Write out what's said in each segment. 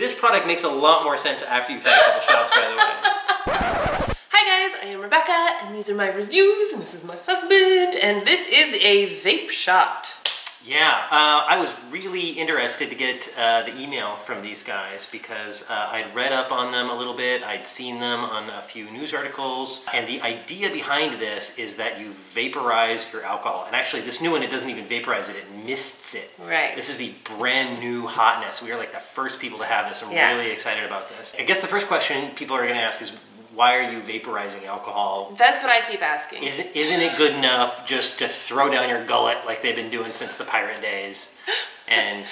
This product makes a lot more sense after you've had a couple shots, by the way. Hi guys, I am Rebecca, and these are my reviews, and this is my husband, and this is a Vapshot. Yeah, uh, I was really interested to get uh, the email from these guys because uh, I'd read up on them a little bit, I'd seen them on a few news articles, and the idea behind this is that you vaporize your alcohol. And actually, this new one, it doesn't even vaporize it, it mists it. Right. This is the brand new hotness. We are like the first people to have this. I'm Yeah. really excited about this. I guess the first question people are going to ask is, why are you vaporizing alcohol That's what I keep asking. isn't, isn't it good enough just to throw down your gullet like they've been doing since the pirate days? And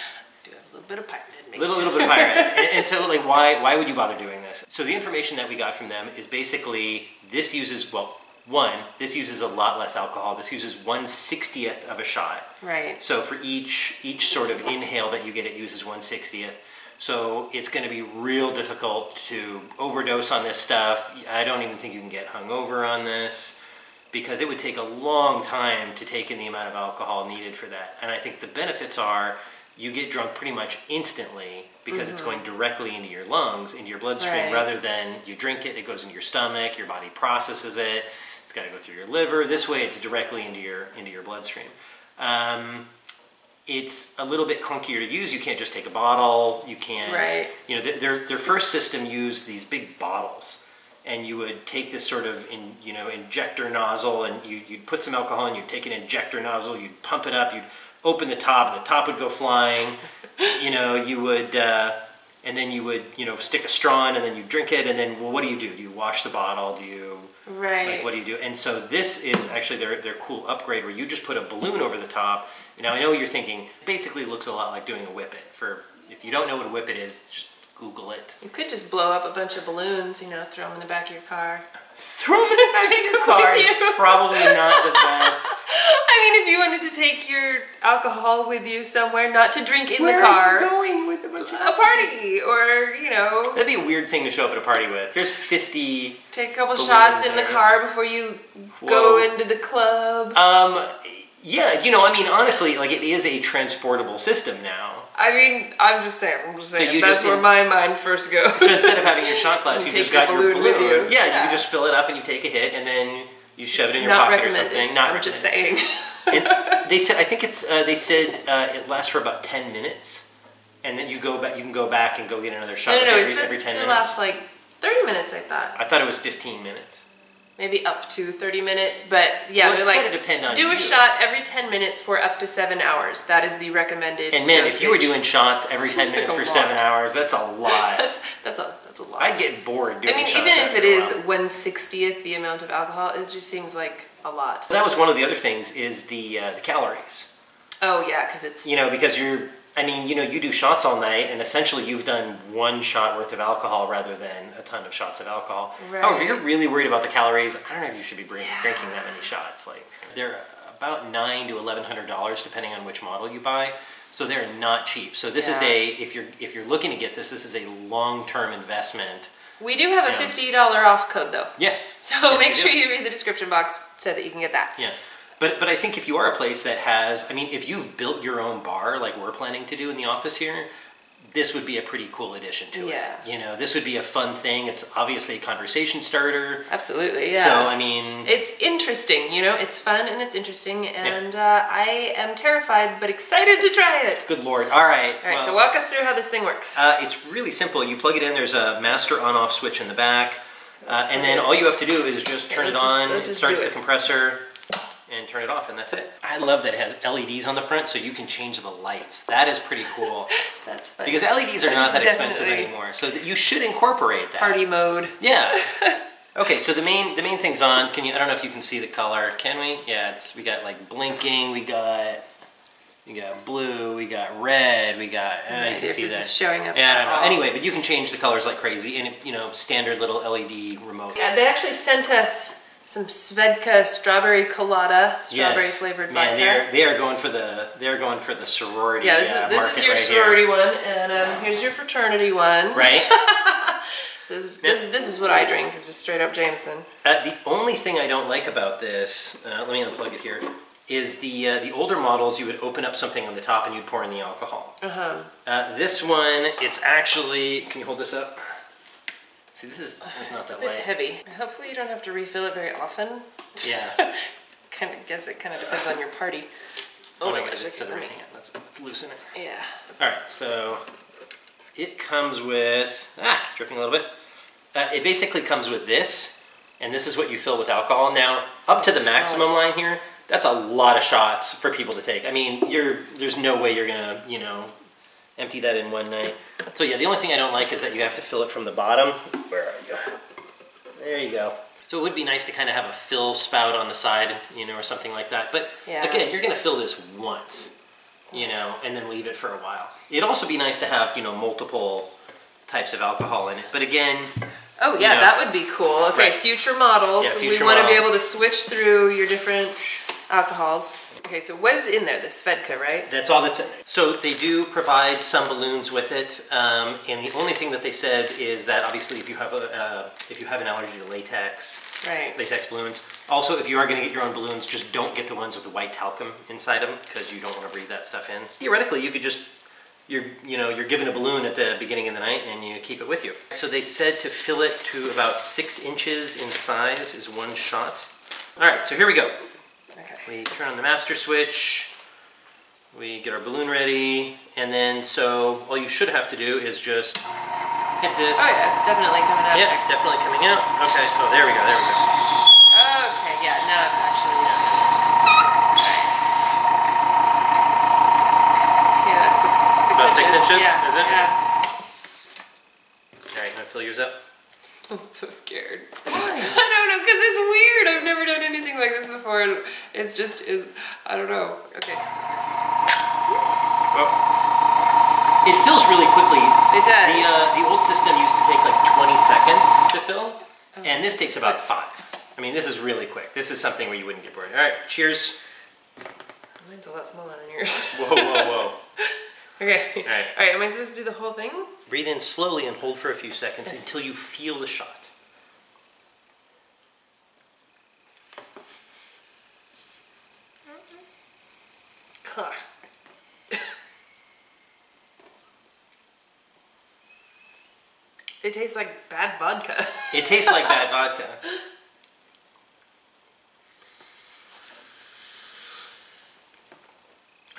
do have a little bit of pirate little little bit of pirate. and, and so like why why would you bother doing this? So the information that we got from them is basically this uses well one this uses a lot less alcohol. This uses one sixtieth of a shot. Right. So for each each sort of inhale that you get, it uses one sixtieth. So it's going to be real difficult to overdose on this stuff. I don't even think you can get hungover on this because it would take a long time to take in the amount of alcohol needed for that. And I think the benefits are you get drunk pretty much instantly because it's going directly into your lungs, into your bloodstream, Mm-hmm. Right. rather than you drink it, it goes into your stomach, your body processes it, it's got to go through your liver. This way, it's directly into your into your bloodstream. Um, it's a little bit clunkier to use. You can't just take a bottle. You can't. Right. You know, their, their first system used these big bottles, and you would take this sort of in, you know injector nozzle, and you you'd put some alcohol, and you'd take an injector nozzle, you'd pump it up, you'd open the top, the top would go flying. you know, you would. Uh, and then you would, you know, stick a straw in, and then you drink it, and then, well, what do you do? Do you wash the bottle? Do you Right. like, what do you do? And so this is actually their, their cool upgrade where you just put a balloon over the top. Now I know what you're thinking. Basically, looks a lot like doing a whippet. For if you don't know what a whippet is, just Google it. you could just blow up a bunch of balloons, you know, throw them in the back of your car. Throw them in the back of your car is probably not the best. I mean, if you wanted to take your alcohol with you somewhere, not to drink in Where the are car, you going with a bunch of? a party, or, you know, That'd be a weird thing to show up at a party with. There's 50. take a couple Balloons shots in the car before you go into the club. Um, yeah, you know, I mean, honestly, like it is a transportable system now. I mean, I'm just saying, I'm just So saying, you that's just where my mind first goes. So instead of having your shot glass, You you, just your got your balloon balloon. with you. Yeah, you Yeah. can just fill it up and you take a hit, and then you shove it in your Not pocket or recommended. something. Not I'm just recommended. saying. And they said, I think it's. Uh, they said uh, it lasts for about ten minutes, and then you go back. You can go back and go get another shot no, no, no, it's every, every supposed to minutes. last like 30 minutes, I thought. I thought it was fifteen minutes. Maybe up to 30 minutes, but yeah, Well, they're like, depend on do you. a shot every 10 minutes for up to seven hours. That is the recommended And man, if you were doing shots every ten Seems like minutes a for seven hours, that's a lot. That's, that's a, that's a lot. I'd get bored doing I mean, even if it is while. 1 60th the amount of alcohol, it just seems like a lot. That was one of the other things is the uh, the calories. Oh, yeah, because it's, you know, because you're, I mean, you know, you do shots all night, and essentially you've done one shot worth of alcohol rather than a ton of shots of alcohol. Right. However, you're really worried about the calories. I don't know if you should be bring, Yeah. drinking that many shots. Like, they're about nine to eleven hundred dollars depending on which model you buy. So they're not cheap. So this is a if you're if you're looking to get this, this is a long term investment. we do have a $50 off code though. Yes. So Yes, make sure do. you read the description box so that you can get that. Yeah. But but I think if you are a place that has, I mean, if you've built your own bar like we're planning to do in the office here, this would be a pretty cool addition to it. Yeah. it. You know, this would be a fun thing. It's obviously a conversation starter. Absolutely, yeah. So I mean, It's interesting, you know, it's fun and it's interesting, and uh, I am terrified but excited to try it. good lord. All right. All right, well, so walk us through how this thing works. uh, it's really simple. You plug it in. There's a master on-off switch in the back, uh, and then all you have to do is just Yeah, turn it let's just- on. let's it starts the compressor. And turn it off, and that's it. I love that it has LEDs on the front, so you can change the lights. That is pretty cool. That's funny. Because LEDs are not that expensive anymore, so that you should incorporate that. Party mode. Yeah. Okay, so the main the main thing's on. Can you? I don't know if you can see the color. Can we? Yeah, it's we got like blinking. We got we got blue. We got red. We got. Uh, you If can see this that. is showing up Yeah, I don't know. Anyway, but you can change the colors like crazy, and you know, standard little LED remote. Yeah, they actually sent us some Svedka strawberry colada, strawberry Yes. flavored Man, vodka. they are they are going for the they are going for the sorority. yeah, this uh, is this is your right sorority here. one, and um, here's your fraternity one. Right. So this, this, this is what I drink. It's just straight up Jameson. Uh, the only thing I don't like about this, uh, let me unplug it here, is the uh, the older models you would open up something on the top and you'd pour in the alcohol. Uh-huh. Uh, this one, it's actually. Can you hold this up? See, this is it's not It's a that bit light. heavy. Hopefully you don't have to refill it very often. Yeah. kind of guess it kind of depends on your party. Oh my gosh, it's still burning it. Let's, let's loosen it. Yeah. All right, so it comes with ah dripping a little bit. Uh, it basically comes with this, and this is what you fill with alcohol. Now, up to the maximum line here, that's a lot of shots for people to take. I mean, you're there's no way you're gonna you know empty that in one night. So yeah, the only thing I don't like is that you have to fill it from the bottom. Where are you? There you go. So it would be nice to kind of have a fill spout on the side, you know, or something like that. But Yeah. again, you're gonna fill this once, you know, and then leave it for a while. It'd also be nice to have, you know, multiple types of alcohol in it. But again, Oh yeah, know. that would be cool. Okay, Right. future models. Yeah, future we want to be able to switch through your different alcohols. Okay, so what is in there? The Svedka, right? that's all that's in there. So they do provide some balloons with it, um, and the only thing that they said is that obviously if you have a uh, if you have an allergy to latex, Right. latex balloons. Also, if you are going to get your own balloons, just don't get the ones with the white talcum inside them because you don't want to breathe that stuff in. Theoretically, you could just you're you know you're given a balloon at the beginning of the night and you keep it with you. So they said to fill it to about six inches in size is one shot. All right, so here we go. We turn on the master switch. We get our balloon ready, and then so all you should have to do is just hit this. Oh yeah, it's definitely coming out. Yeah, definitely coming out. Okay, oh there we go, there we go. Okay, yeah, now it's actually done. Yeah, that's six About six inches, Yeah, is it? Yeah. All right, gonna fill yours up. I'm so scared. Why? I don't know, because it's weird. I've never done anything like this before. and It's just, is I don't know. Okay. Well, it fills really quickly. It does. The uh, the old system used to take like 20 seconds to fill, and this takes about five. I mean, this is really quick. This is something where you wouldn't get bored. All right, cheers. Mine's a lot smaller than yours. Whoa, whoa, whoa. okay. All right. All right, am I supposed to do the whole thing? Breathe in slowly and hold for a few seconds Yes. until you feel the shot. It tastes like bad vodka. It tastes like bad vodka.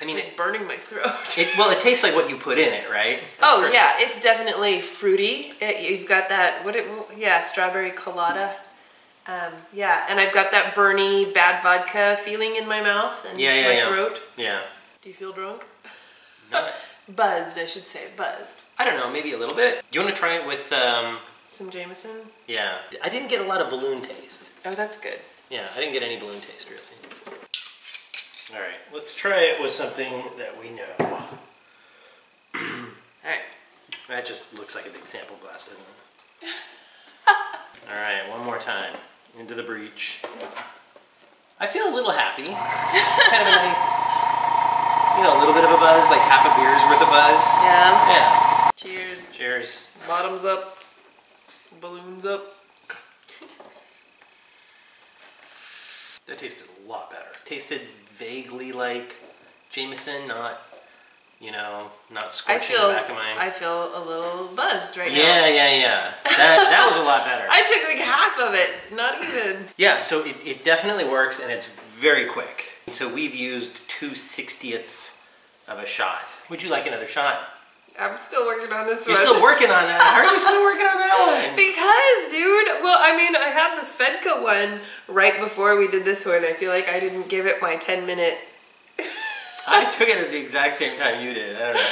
I mean, it's it, like burning my throat. it, well, it tastes like what you put in it, right? oh yeah, place. it's definitely fruity. It, you've got that what it yeah strawberry colada. Um, yeah, and I've got that burny bad vodka feeling in my mouth and Yeah, yeah, my yeah. throat. yeah. Do you feel drunk? Not- Buzzed, I should say, buzzed. I don't know, maybe a little bit. Do you want to try it with? Um, Some Jameson. yeah, I didn't get a lot of balloon taste. Oh, that's good. Yeah, I didn't get any balloon taste really. All right, let's try it with something that we know. All right. That just looks like a big sample glass, doesn't it? All right, one more time. Into the breach. I feel a little happy. Kind of a nice, you know, a little bit of a buzz, like half a beer's worth of buzz. Yeah. Yeah. Cheers. Cheers. Bottoms up. Balloons up. That tasted a lot better. Tasted vaguely like Jameson, not, you know, not scorching feel the back of my. I feel a little buzzed right now. yeah, yeah, yeah. That that was a lot better. I took like half of it, not even. Yeah, so it, it definitely works and it's very quick. So we've used two sixtieths of a shot. Would you like another shot? I'm still working on this one. You're still working on that. How are you still working on that one? Because, dude, well, I mean, I had the Svedka one right before we did this one. I feel like I didn't give it my 10 minute. I took it at the exact same time you did. I don't know.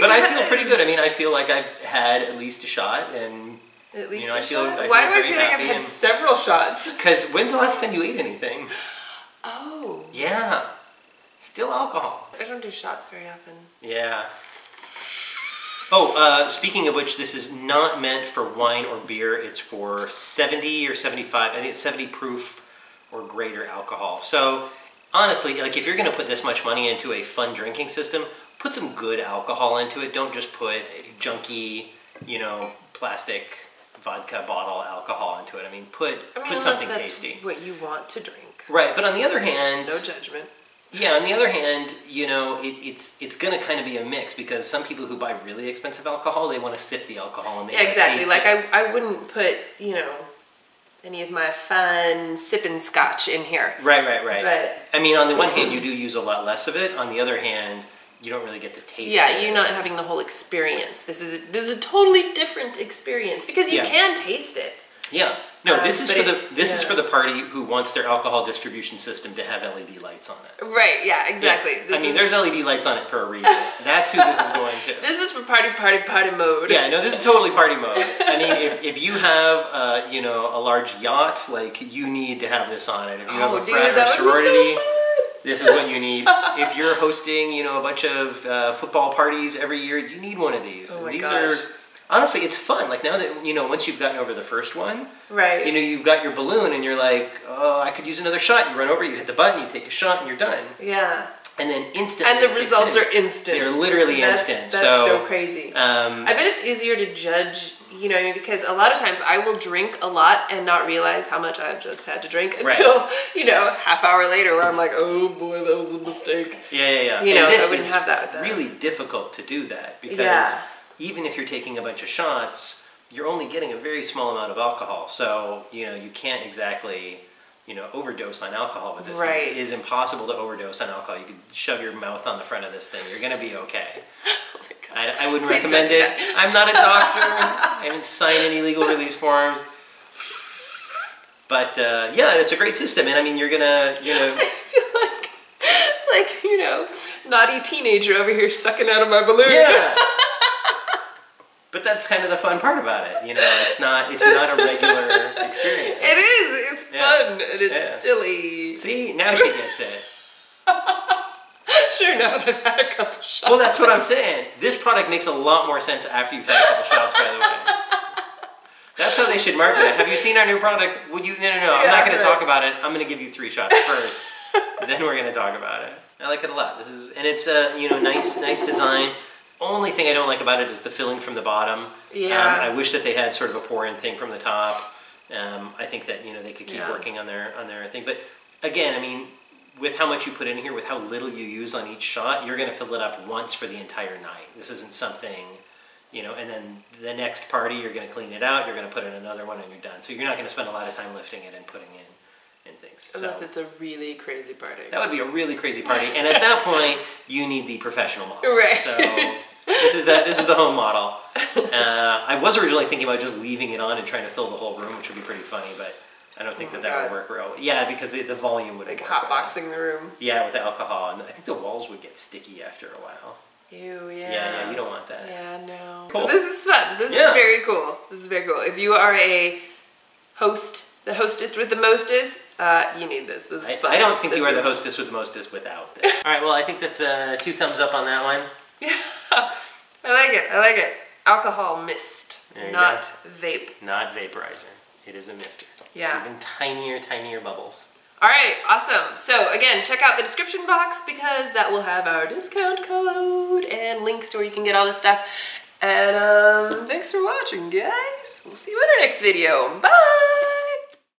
But I feel pretty good. I mean, I feel like I've had at least a shot and At least know, a I feel- shot. I Why do I feel like I've had several shots? because when's the last time you ate anything? Oh. Yeah. Still alcohol. I don't do shots very often. Yeah. Oh, uh, speaking of which, this is not meant for wine or beer. It's for 70 or 75. I think it's 70 proof or greater alcohol. So, honestly, like if you're going to put this much money into a fun drinking system, put some good alcohol into it. Don't just put junky, you know, plastic vodka bottle alcohol into it. I mean, put I mean, put something tasty. what you want to drink. Right, but on the other hand, No judgment. Yeah. On the other hand, you know, it, it's it's going to kind of be a mix because some people who buy really expensive alcohol, they want to sip the alcohol and they Yeah, exactly. taste Like it. I, I wouldn't put, you know, any of my fun sipping scotch in here. Right, right, right. But- I mean, on the one hand, you do use a lot less of it. On the other hand, you don't really get the taste. Yeah, you're not having the whole experience. This is this is a totally different experience because you Yeah. can taste it. Yeah. No, Um, this is for the this is for the party who wants their alcohol distribution system to have LED lights on it. Right? Yeah, exactly. Yeah. This I mean, there's LED lights on it for a reason. That's who this is going to. this is for party, party, party mode. Yeah, no, this is totally party mode. I mean, if, if you have, uh, you know, a large yacht, like, you need to have this on it. If you have Oh, a dude, frat or that would be so this is what you need. if you're hosting, you know, a bunch of uh, football parties every year, you need one of these. Oh my these gosh. are, honestly, it's fun. Like, now that, you know, once you've gotten over the first one, Right. you know, you've got your balloon and you're like, oh, I could use another shot. You run over, you hit the button, you take a shot, and you're done. yeah. And then instantly. And the results in. are instant. They're literally that's, instant. That's so, so crazy. Um, I bet it's easier to judge, you know, because a lot of times I will drink a lot and not realize how much I've just had to drink Right. until, you know, half hour later where I'm like, oh boy, that was a mistake. Yeah, yeah, yeah. You And know, I wouldn't have that with that. really difficult to do that because Yeah. Even if you're taking a bunch of shots, you're only getting a very small amount of alcohol. So, you know, you can't exactly, you know, overdose on alcohol with this. thing. Right. It is impossible to overdose on alcohol. You could shove your mouth on the front of this thing. You're going to be okay. Oh my God. I, I wouldn't Please recommend it. I'm not a doctor. I haven't signed any legal release forms. But uh, yeah, it's a great system, and I mean, you're gonna, you know, I feel like, like, you know, naughty teenager over here sucking out of my balloon. Yeah. But that's kind of the fun part about it. You know, it's not it's not a regular experience. It is. It's Yeah. fun and it's Yeah. silly. See, now she gets it. Sure, now that I've had a couple shots. Well, that's what I'm saying. This product makes a lot more sense after you've had a couple shots, by the way. That's how they should market it. Have you seen our new product? Would you? No, no, no. I'm Yeah, not going to talk about it. I'm going to give you three shots first. then we're going to talk about it. I like it a lot. This is, and it's a you know nice, nice design. Only thing I don't like about it is the filling from the bottom. Yeah. Um, I wish that they had sort of a pour-in thing from the top. Um, I think that you know they could keep Yeah. working on their on their thing. But again, I mean, with how much you put in here, with how little you use on each shot, you're going to fill it up once for the entire night. This isn't something, you know, and then the next party you're going to clean it out, you're going to put in another one, and you're done. So you're not going to spend a lot of time lifting it and putting in and things. Unless so it's a really crazy party. that would be a really crazy party, and at that point you need the professional model. Right. So this is the this is the home model. Uh, I was originally thinking about just leaving it on and trying to fill the whole room, which would be pretty funny, but. I don't think Oh that that would work real. Yeah, because the, the volume would Like work hot boxing the room. Yeah, with the alcohol, and I think the walls would get sticky after a while. Ew, yeah. Yeah, yeah, you don't want that. Yeah, no. Cool. This is fun. This Yeah. is very cool. This is very cool. If you are a host, the hostess with the mostest, uh, you need this. This is I, fun. I don't think This you are the hostess with the mostest without this. All right, well, I think that's uh, two thumbs up on that one. Yeah, I like it. I like it. Alcohol mist, not vape. Not vaporizer. It is a mister. Yeah. Even tinier, tinier bubbles. All right, awesome. So again, check out the description box because that will have our discount code and links to where you can get all this stuff. And um, thanks for watching, guys. We'll see you in our next video. Bye.